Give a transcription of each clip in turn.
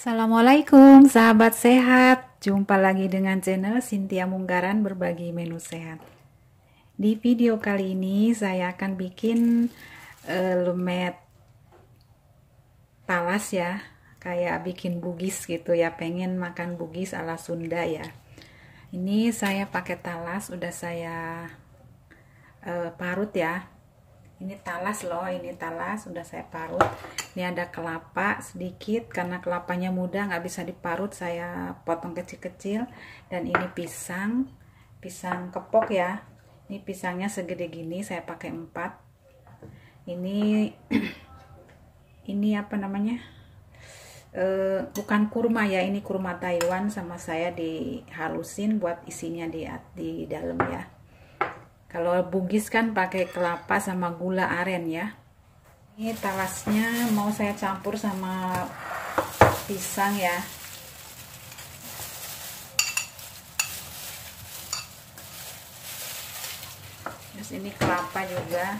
Assalamualaikum sahabat sehat. Jumpa lagi dengan channel Cynthia Munggaran berbagi menu sehat. Di video kali ini saya akan bikin uh, lemet talas ya. Kayak bikin bugis gitu ya. Pengen makan bugis ala Sunda ya. Ini saya pakai talas Udah saya uh, parut ya ini talas loh ini talas sudah saya parut. Ini ada kelapa sedikit karena kelapanya muda nggak bisa diparut saya potong kecil-kecil. Dan ini pisang pisang kepok ya. Ini pisangnya segede gini saya pakai empat. Ini ini apa namanya? E, bukan kurma ya ini kurma Taiwan sama saya dihalusin buat isinya di di dalam ya kalau bugis kan pakai kelapa sama gula aren ya. Ini talasnya mau saya campur sama pisang ya. Terus ini kelapa juga.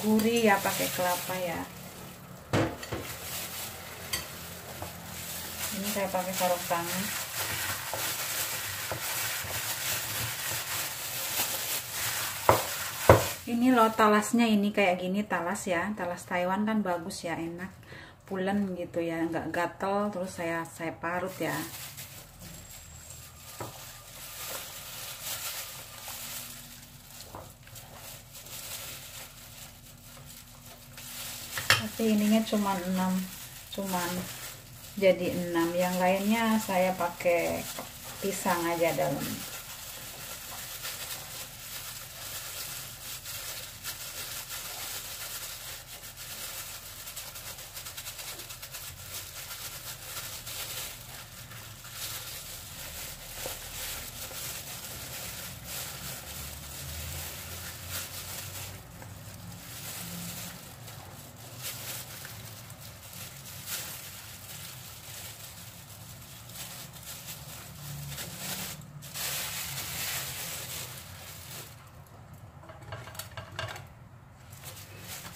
Gurih ya pakai kelapa ya. Ini saya pakai sarung tangan. Ini loh talasnya ini kayak gini talas ya. Talas Taiwan kan bagus ya enak. Pulen gitu ya nggak gatel terus saya saya parut ya. Tapi ininya cuma 6 cuman jadi 6 yang lainnya saya pakai pisang aja dalam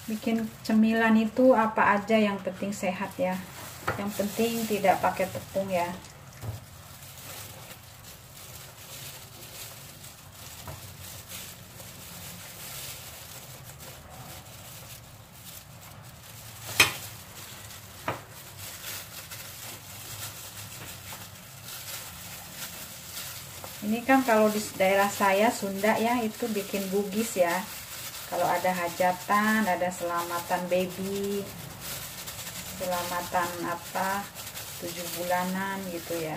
bikin cemilan itu apa aja yang penting sehat ya. Yang penting tidak pakai tepung ya. Ini kan kalau di daerah saya Sunda ya itu bikin bugis ya kalau ada hajatan ada selamatan baby selamatan apa tujuh bulanan gitu ya.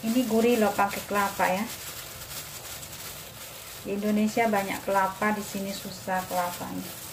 Ini gurih loh pakai kelapa ya Indonesia banyak kelapa di sini susah kelapanya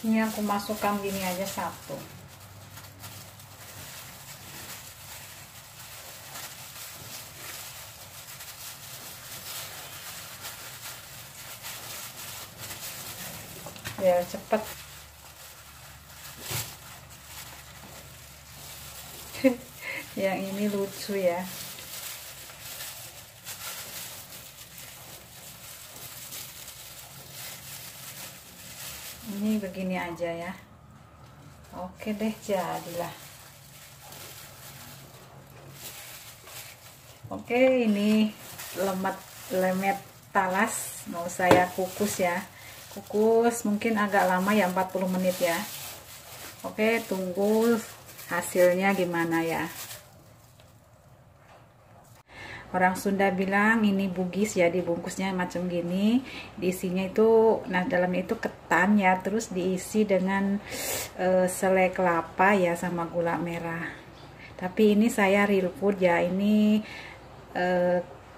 ini aku masukkan gini aja satu. Biar cepet. Yang ini lucu ya ini begini aja ya. Oke deh jadilah. Oke ini lemet lemet talas. Mau saya kukus ya. Kukus mungkin agak lama ya 40 menit ya. Oke tunggu hasilnya gimana ya orang Sunda bilang ini bugis ya dibungkusnya macam gini. Diisinya itu nah dalamnya itu ketan ya terus diisi dengan e, selai kelapa ya sama gula merah. Tapi ini saya real food ya ini e,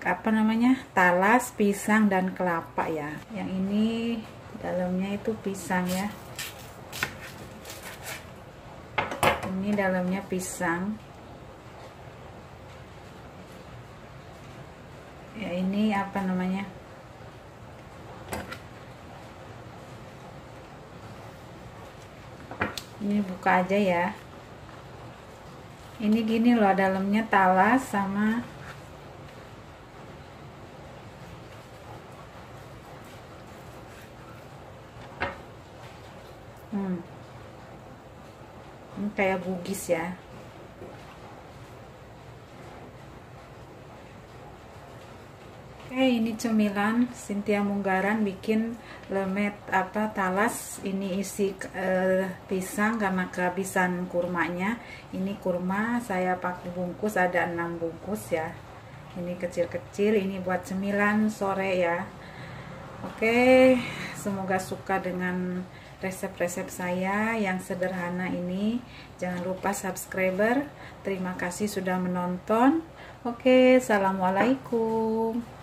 apa namanya talas pisang dan kelapa ya. Yang ini dalamnya itu pisang ya. Ini dalamnya pisang ya ini apa namanya? Ini buka aja ya. Ini gini loh dalamnya talas sama hmm. ini kayak bugis ya Oke, ini cemilan Cynthia Munggaran bikin lemet apa talas. Ini isi uh, pisang karena kehabisan kurmanya. Ini kurma saya pakai bungkus ada 6 bungkus ya. Ini kecil-kecil, ini buat cemilan sore ya. Oke, semoga suka dengan resep-resep saya yang sederhana ini. Jangan lupa subscriber. Terima kasih sudah menonton. Oke, assalamualaikum.